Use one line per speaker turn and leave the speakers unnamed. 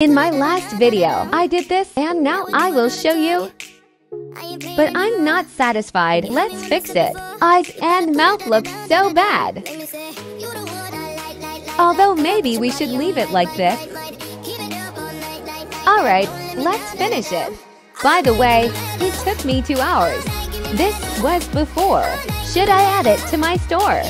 In my last video, I did this and now I will show you. But I'm not satisfied. Let's fix it. Eyes and mouth look so bad. Although maybe we should leave it like this. Alright, let's finish it. By the way, it took me two hours. This was before. Should I add it to my store?